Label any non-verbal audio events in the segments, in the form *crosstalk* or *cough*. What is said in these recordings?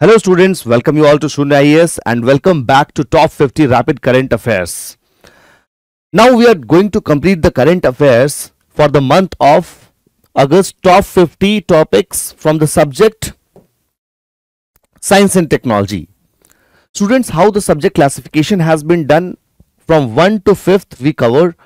Hello students, welcome you all to Sunya IAS and welcome back to Top 50 Rapid Current Affairs. Now we are going to complete the current affairs for the month of August top 50 topics from the subject Science and Technology. Students, how the subject classification has been done from 1 to 5th we cover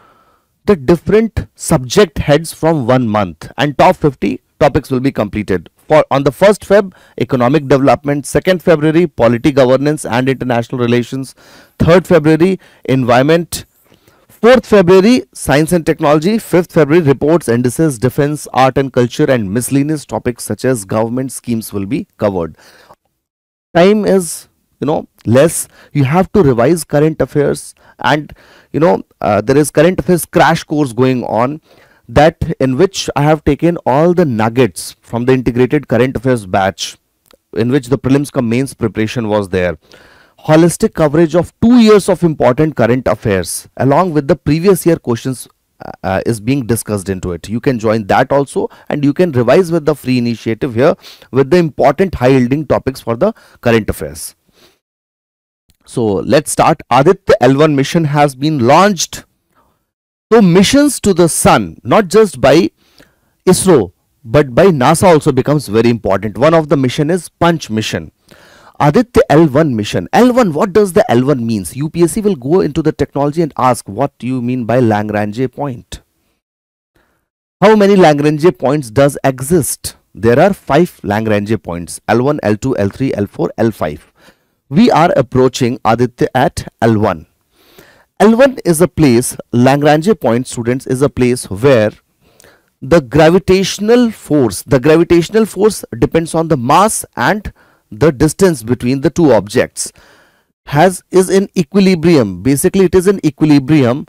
the different subject heads from one month and top 50 topics will be completed on the 1st Feb economic development 2nd February polity governance and international relations 3rd February environment 4th February science and technology 5th February reports indices defense art and culture and miscellaneous topics such as government schemes will be covered. Time is you know less. You have to revise current affairs and you know uh, there is current affairs crash course going on that in which I have taken all the nuggets from the integrated current affairs batch in which the prelims come mains preparation was there holistic coverage of two years of important current affairs along with the previous year questions uh, uh is being discussed into it you can join that also and you can revise with the free initiative here with the important high yielding topics for the current affairs so let's start. Aditya L1 mission has been launched. So missions to the sun, not just by ISRO, but by NASA also becomes very important. One of the mission is Punch mission. Aditya L1 mission. L1, what does the L1 means? UPSC will go into the technology and ask what do you mean by Lagrange point. How many Lagrange points does exist? There are five Lagrange points L1, L2, L3, L4, L5 we are approaching Aditya at L1. L1 is a place, Lagrange point students is a place where the gravitational force, the gravitational force depends on the mass and the distance between the two objects has is in equilibrium. Basically it is in equilibrium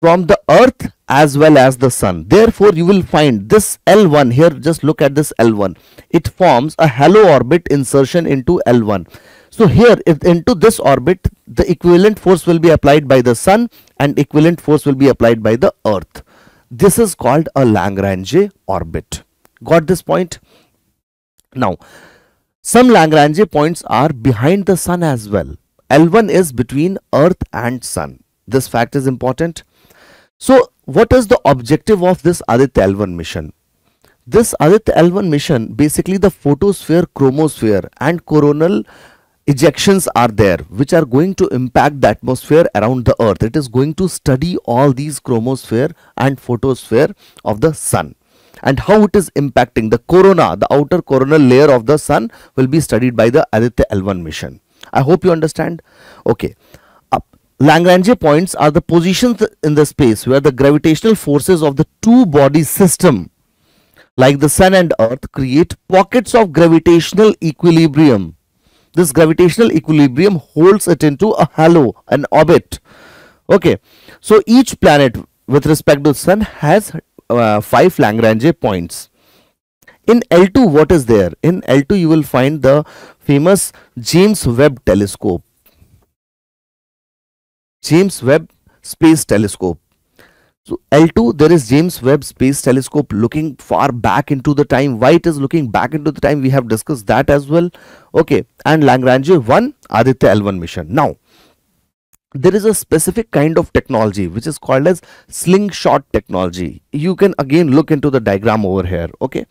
from the earth as well as the sun. Therefore, you will find this L1 here, just look at this L1. It forms a halo orbit insertion into L1. So here if into this orbit the equivalent force will be applied by the sun and equivalent force will be applied by the earth. This is called a Lagrange orbit. Got this point? Now some Lagrange points are behind the sun as well. L1 is between earth and sun. This fact is important. So what is the objective of this Aditya L1 mission? This Aditya L1 mission basically the photosphere, chromosphere and coronal ejections are there which are going to impact the atmosphere around the earth. It is going to study all these chromosphere and photosphere of the sun. And how it is impacting the corona the outer coronal layer of the sun will be studied by the Aditya L1 mission. I hope you understand. Okay. Uh, Lagrange points are the positions in the space where the gravitational forces of the two body system like the sun and earth create pockets of gravitational equilibrium this gravitational equilibrium holds it into a halo, an orbit. Okay, so each planet with respect to sun has uh, five Lagrange points. In L2, what is there? In L2, you will find the famous James Webb telescope. James Webb Space Telescope. So L2, there is James Webb Space Telescope looking far back into the time. Why it is looking back into the time? We have discussed that as well. Okay. And Lagrange 1, Aditya L1 mission. Now, there is a specific kind of technology which is called as slingshot technology you can again look into the diagram over here okay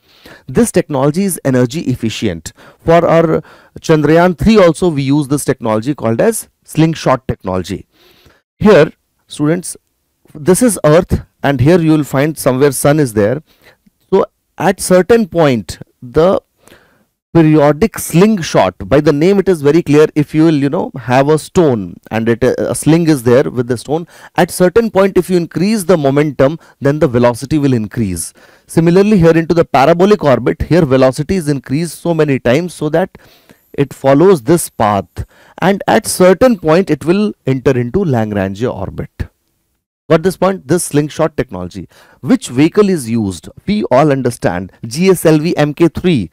this technology is energy efficient for our chandrayaan 3 also we use this technology called as slingshot technology here students this is earth and here you will find somewhere sun is there. So at certain point the periodic slingshot by the name it is very clear if you will you know have a stone and it a sling is there with the stone at certain point if you increase the momentum then the velocity will increase. Similarly here into the parabolic orbit here velocity is increased so many times so that it follows this path. And at certain point it will enter into Lagrange orbit Got this point? This slingshot technology. Which vehicle is used? We all understand. GSLV Mk3.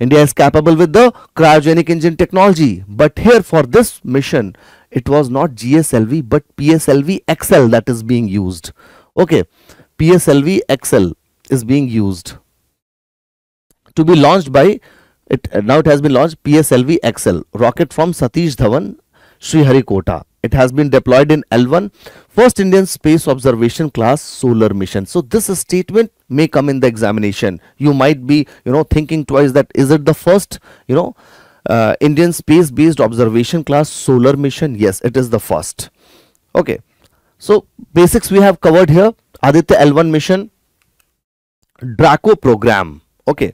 India is capable with the cryogenic engine technology. But here for this mission, it was not GSLV but PSLV XL that is being used. Okay, PSLV XL is being used to be launched by it now it has been launched PSLV XL rocket from Satish Dhawan, Sriharikota. It has been deployed in L1, first Indian space observation class solar mission. So this statement may come in the examination. You might be, you know, thinking twice that is it the first, you know, uh, Indian space based observation class solar mission? Yes, it is the first. Okay. So basics we have covered here. Aditya L1 mission, Draco program. Okay.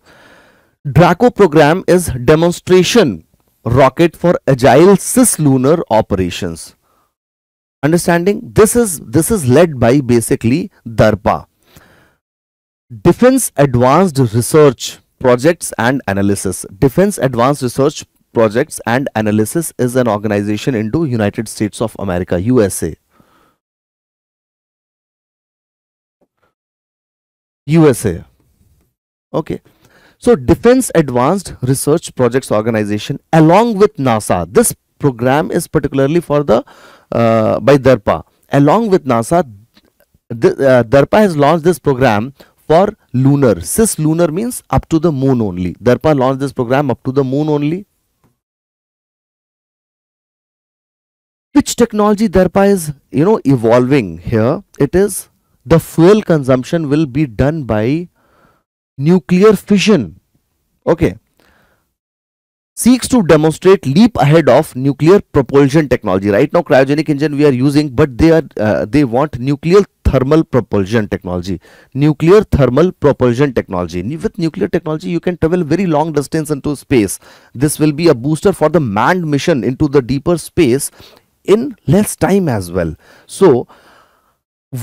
Draco program is demonstration rocket for agile cislunar operations. Understanding this is this is led by basically DARPA. Defense Advanced Research Projects and Analysis. Defense Advanced Research Projects and Analysis is an organization into United States of America, USA. USA. Okay. So Defense Advanced Research Projects Organization along with NASA. This program is particularly for the uh, by DARPA. Along with NASA, the, uh, DARPA has launched this program for lunar. Cis lunar means up to the moon only. DARPA launched this program up to the moon only. Which technology DARPA is you know evolving here? It is the fuel consumption will be done by nuclear fission. Okay. Seeks to demonstrate leap ahead of nuclear propulsion technology. Right now cryogenic engine we are using but they are uh, they want nuclear thermal propulsion technology. Nuclear thermal propulsion technology. With nuclear technology you can travel very long distance into space. This will be a booster for the manned mission into the deeper space in less time as well. So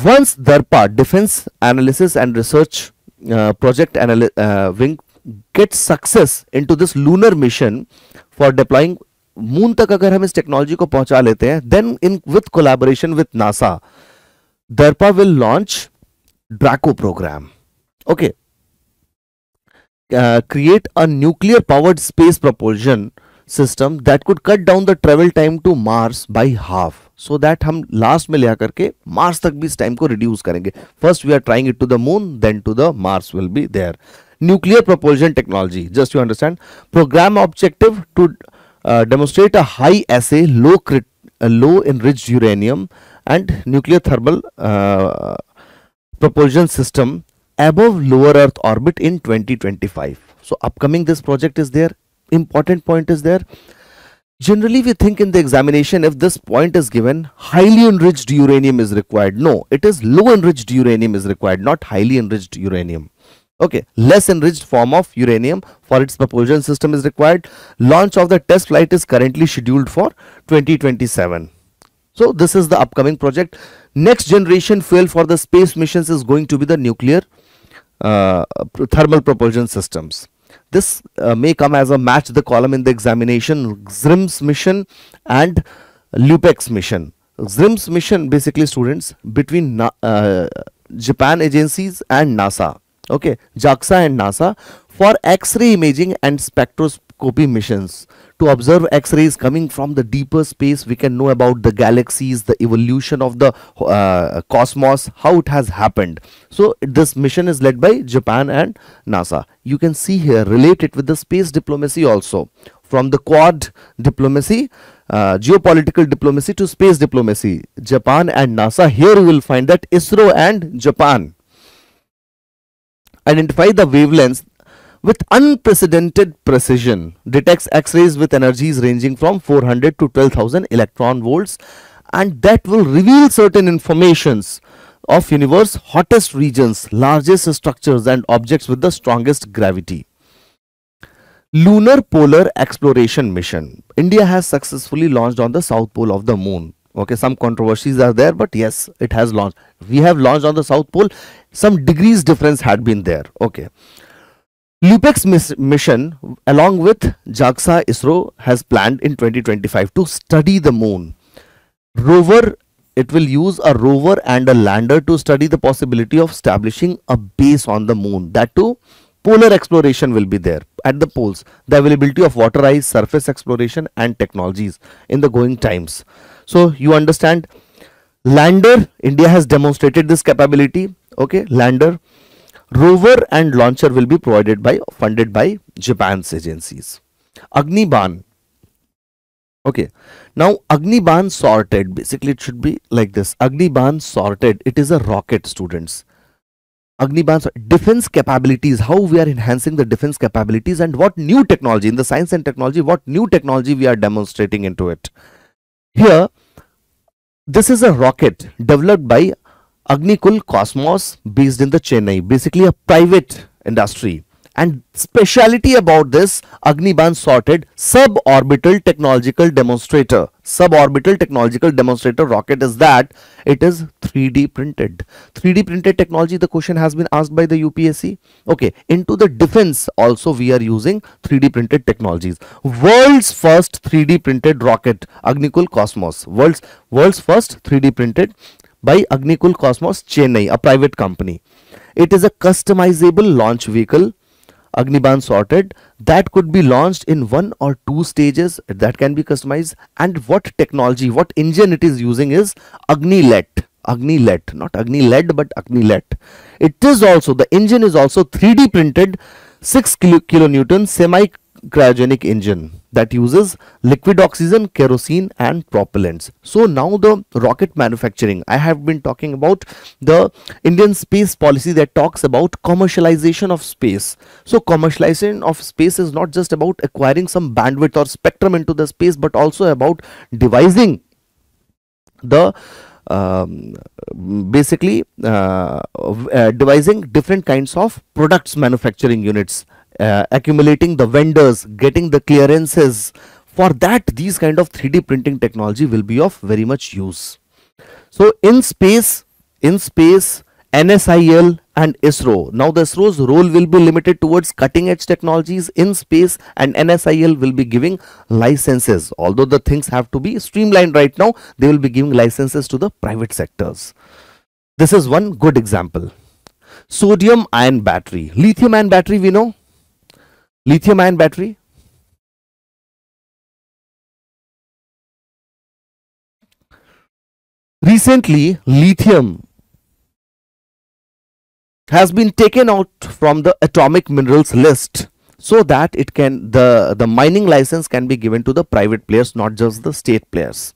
once DARPA defense analysis and research uh, project uh, wing gets success into this lunar mission for deploying moon tak agar hum is technology ko pahuncha lete hain then in with collaboration with nasa darpa will launch draco program. Okay. Uh, create a nuclear powered space propulsion system that could cut down the travel time to mars by so that हम last में ले आकर के Mars तक भी इस time को reduce करेंगे। First we are trying it to the moon then to the Mars will be there nuclear propulsion technology just you understand programme objective to demonstrate a high assay low crit low enriched uranium and nuclear thermal propulsion system above lower earth orbit in twenty twenty five so upcoming this project is there important point is there Generally, we think in the examination if this point is given, highly enriched uranium is required. No, it is low enriched uranium is required, not highly enriched uranium. Okay, less enriched form of uranium for its propulsion system is required. Launch of the test flight is currently scheduled for 2027. So, this is the upcoming project. Next generation fuel for the space missions is going to be the nuclear uh, thermal propulsion systems. This uh, may come as a match the column in the examination XRIMS mission and LUPEX mission. XRIMS mission basically students between uh, Japan agencies and NASA. Okay, JAXA and NASA for X-ray imaging and spectroscopy missions to observe x-rays coming from the deeper space we can know about the galaxies the evolution of the uh, cosmos how it has happened. So this mission is led by japan and nasa. You can see here related with the space diplomacy also. From the quad diplomacy uh, geopolitical diplomacy to space diplomacy. Japan and nasa here you will find that isro and japan. Identify the wavelengths with unprecedented precision detects x-rays with energies ranging from 400 to 12000 electron volts and that will reveal certain informations of universe hottest regions largest structures and objects with the strongest gravity. Lunar polar exploration mission. India has successfully launched on the south pole of the moon. Okay some controversies are there but yes it has launched. We have launched on the south pole. Some degrees difference had been there. Okay LUPEX mission along with JAXA ISRO has planned in 2025 to study the moon. Rover, it will use a rover and a lander to study the possibility of establishing a base on the moon. That too, polar exploration will be there at the poles. The availability of water ice, surface exploration and technologies in the going times. So you understand, lander, India has demonstrated this capability. Okay, lander rover and launcher will be provided by funded by Japan's agencies. Agnibaan. Okay. Now Agnibaan sorted. Basically, it should be like this. Agnibaan sorted. It is a rocket, students. Agnibaan defense capabilities. How we are enhancing the defense capabilities and what new technology in the science and technology. What new technology we are demonstrating into it. Here, this is a rocket developed by Agnikul Cosmos based in the Chennai. Basically, a private industry. And speciality about this Agnibaan sorted suborbital technological demonstrator. Suborbital technological demonstrator rocket is that it is 3d printed. 3d printed technology the question has been asked by the upsc okay into the defense also we are using 3d printed technologies. World's first 3d printed rocket agnikul cosmos. World's world's first 3d printed by agnikul cosmos chennai a private company. It is a customizable launch vehicle Agnibaan sorted that could be launched in one or two stages that can be customized. And what technology what engine it is using is Agnilet. Agnilet not Agni-led but Agnilet. It is also the engine is also 3D printed 6 kilo, kilonewton semi cryogenic engine that uses liquid oxygen, kerosene and propellants. So now the rocket manufacturing, I have been talking about the Indian space policy that talks about commercialization of space. So commercialization of space is not just about acquiring some bandwidth or spectrum into the space but also about devising the um, basically uh, uh, devising different kinds of products manufacturing units uh, accumulating the vendors, getting the clearances. For that, these kind of 3D printing technology will be of very much use. So in space, in space, NSIL and ISRO. Now the ISRO's role will be limited towards cutting edge technologies in space and NSIL will be giving licenses. Although the things have to be streamlined right now, they will be giving licenses to the private sectors. This is one good example. Sodium ion battery. Lithium ion battery we know lithium ion battery? Recently lithium has been taken out from the atomic minerals list so that it can the the mining license can be given to the private players not just the state players.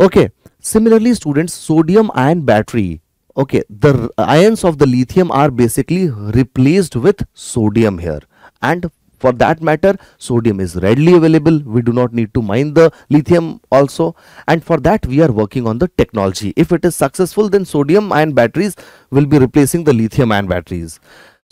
Okay similarly students sodium ion battery okay the ions of the lithium are basically replaced with sodium here and for that matter sodium is readily available. We do not need to mine the lithium also. And for that we are working on the technology. If it is successful then sodium ion batteries will be replacing the lithium ion batteries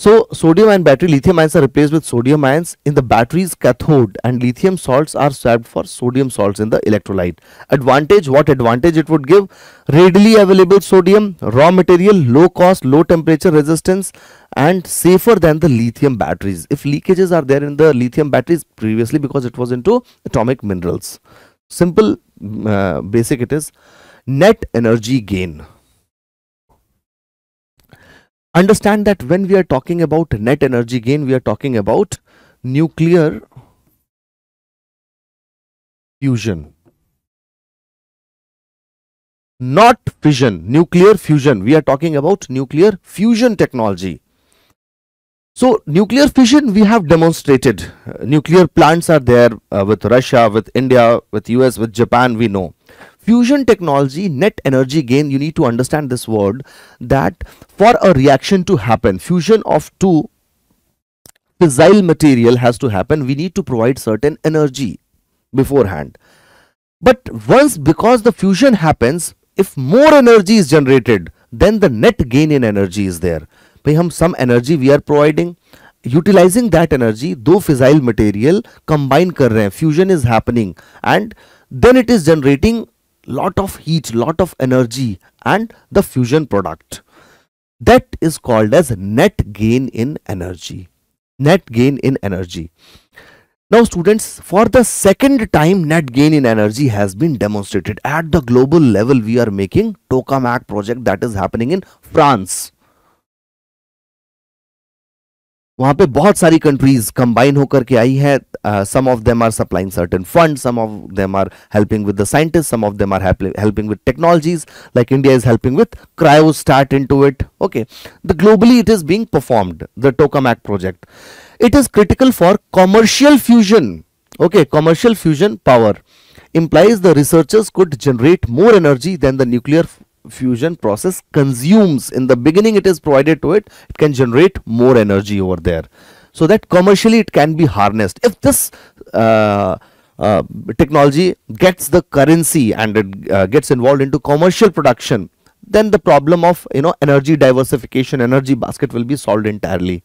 so sodium ion battery, lithium ions are replaced with sodium ions in the battery's cathode and lithium salts are swapped for sodium salts in the electrolyte. Advantage, what advantage it would give? Readily available sodium, raw material, low cost, low temperature resistance and safer than the lithium batteries. If leakages are there in the lithium batteries previously because it was into atomic minerals. Simple, uh, basic it is. Net energy gain understand that when we are talking about net energy gain we are talking about nuclear fusion. Not fission nuclear fusion. We are talking about nuclear fusion technology. So nuclear fission we have demonstrated. Uh, nuclear plants are there uh, with russia with india with us with japan we know fusion technology net energy gain you need to understand this word that for a reaction to happen fusion of two fissile material has to happen. We need to provide certain energy beforehand. But once because the fusion happens if more energy is generated then the net gain in energy is there. By some energy we are providing. Utilizing that energy though fissile material combine kar rahe fusion is happening. And then it is generating lot of heat lot of energy and the fusion product. That is called as net gain in energy. Net gain in energy. Now students for the second time net gain in energy has been demonstrated. At the global level we are making tokamak project that is happening in france वहाँ पे बहुत सारी countries combine होकर के आई है some of them are supplying certain fund some of them are helping with the scientist some of them are helping with technologies like India is helping with cryostat into it okay the globally it is being performed the tokamak project it is critical for commercial fusion, okay, commercial fusion power. Implies the researchers could generate more energy than the nuclear fusion process consumes in the beginning it is provided to it it can generate more energy over there. So that commercially it can be harnessed. If this uh, uh, technology gets the currency and it uh, gets involved into commercial production then the problem of you know energy diversification energy basket will be solved entirely.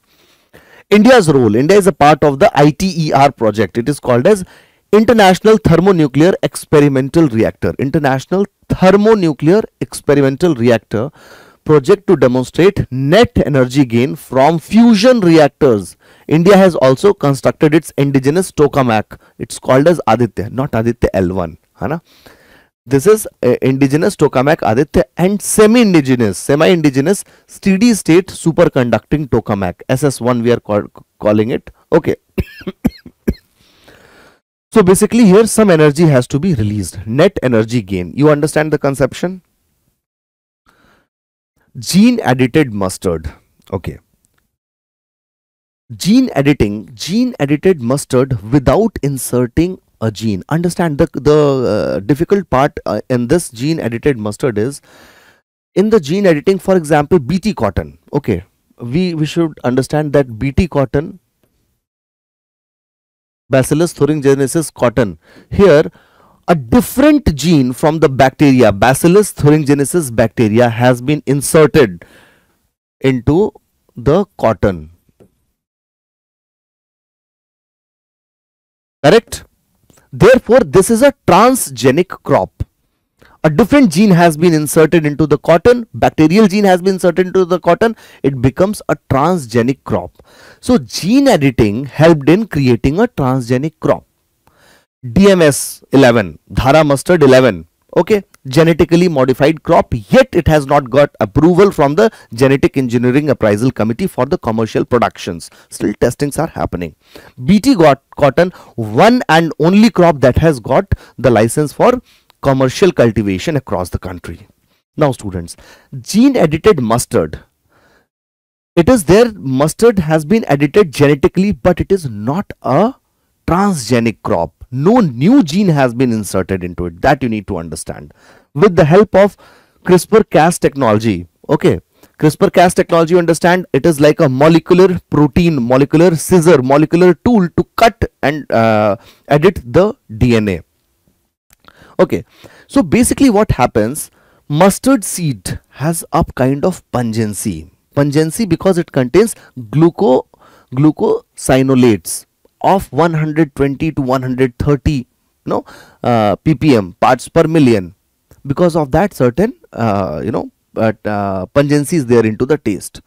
India's role india is a part of the iter project. It is called as international thermonuclear experimental reactor international thermonuclear experimental reactor project to demonstrate net energy gain from fusion reactors. India has also constructed its indigenous tokamak. It's called as Aditya, not Aditya L1. Hana? This is uh, indigenous tokamak Aditya and semi-indigenous, semi-indigenous steady state superconducting tokamak. SS1 we are call calling it. Okay. *coughs* So basically here some energy has to be released, net energy gain. You understand the conception? Gene edited mustard. Okay. Gene editing, gene edited mustard without inserting a gene. Understand the, the uh, difficult part uh, in this gene edited mustard is in the gene editing, for example, BT cotton. Okay. We, we should understand that BT cotton Bacillus thuringiensis cotton. Here, a different gene from the bacteria, Bacillus thuringiensis bacteria has been inserted into the cotton. Correct? Therefore, this is a transgenic crop a different gene has been inserted into the cotton. Bacterial gene has been inserted into the cotton. It becomes a transgenic crop. So gene editing helped in creating a transgenic crop. Dms 11 dhara mustard 11 okay genetically modified crop yet it has not got approval from the genetic engineering appraisal committee for the commercial productions. Still testings are happening. Bt got cotton one and only crop that has got the license for commercial cultivation across the country. Now students, gene edited mustard. It is there mustard has been edited genetically but it is not a transgenic crop. No new gene has been inserted into it that you need to understand. With the help of CRISPR-Cas technology, okay, CRISPR-Cas technology, you understand, it is like a molecular protein, molecular scissor, molecular tool to cut and uh, edit the DNA okay. So basically what happens mustard seed has up kind of pungency. Pungency because it contains gluco glucosinolates of 120 to 130 you know uh, ppm parts per million. Because of that certain uh, you know but uh, pungency is there into the taste.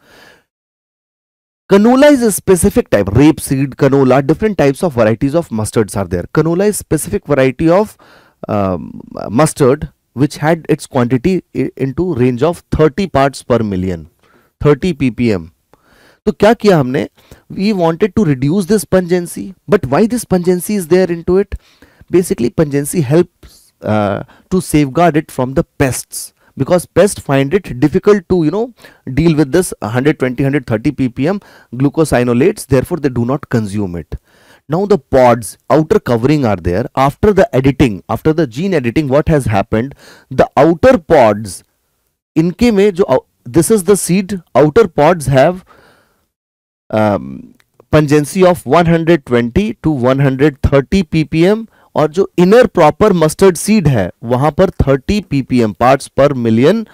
Canola is a specific type. Rapeseed canola different types of varieties of mustards are there. Canola is specific variety of um, mustard which had its quantity into range of 30 parts per million 30 ppm तो क्या किया हमने we wanted to reduce this pungency but why this pungency is there into it basically pungency helps uh, to safeguard it from the pests because pests find it difficult to you know deal with this 120 130 ppm glucosinolates therefore they do not consume it now the pods outer covering are there after the editing after the gene editing what has happened the outer pods इनके में जो this is the seed outer pods have um, pungency of 120 to 130 ppm और जो inner proper mustard seed है वहाँ पर 30 ppm parts per million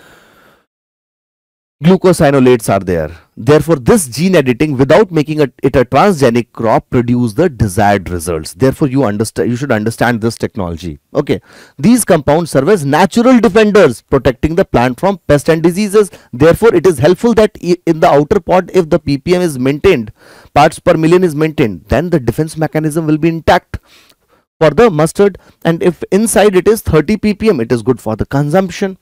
glucosinolates are there. Therefore, this gene editing without making it, it, a transgenic crop produce the desired results. Therefore, you understand you should understand this technology. Okay. These compounds serve as natural defenders protecting the plant from pests and diseases. Therefore, it is helpful that in the outer pod if the ppm is maintained, parts per million is maintained, then the defense mechanism will be intact for the mustard and if inside it is 30 ppm it is good for the consumption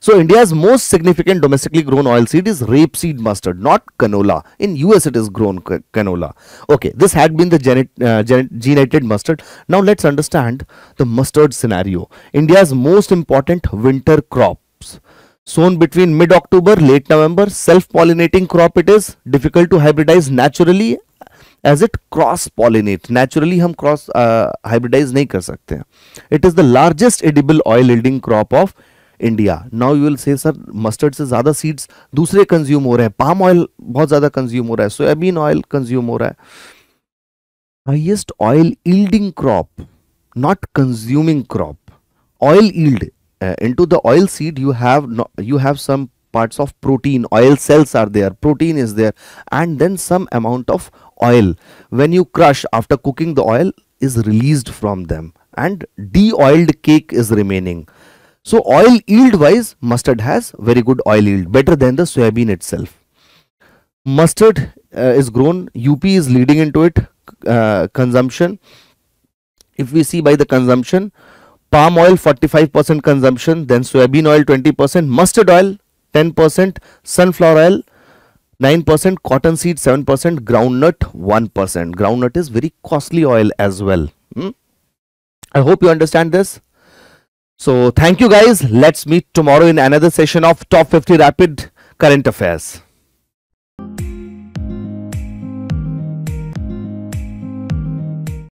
So India's most significant domestically grown oilseed is rapeseed mustard, not canola. In US it is grown canola. Okay, this had been the genet, uh, genet mustard. Now let's understand the mustard scenario. India's most important winter crops. Sown between mid-October, late November, self-pollinating crop it is, difficult to hybridize naturally as it cross pollinate naturally हम cross uh, hybridize नहीं कर सकते हैं it is the largest edible oil yielding crop of India now you will say sir mustard से ज़्यादा seeds दूसरे consume हो रहे हैं पाम ऑयल बहुत ज़्यादा कंज्यूम हो रहा है सोयाबीन ऑयल कंज्यूम हो रहा है highest oil yielding crop not consuming crop oil yield uh, into the oil seed you have no, you have some parts of protein oil cells are there protein is there and then some amount of oil when you crush after cooking the oil is released from them and de-oiled cake is remaining so oil yield wise, mustard has very good oil yield, better than the soybean itself. Mustard uh, is grown, UP is leading into it uh, consumption. If we see by the consumption, palm oil 45% consumption, then soybean oil 20%, mustard oil 10%, sunflower oil 9%, cotton seed 7%, groundnut 1%. Groundnut is very costly oil as well. Hmm? I hope you understand this. So thank you guys. Let's meet tomorrow in another session of Top 50 Rapid Current Affairs.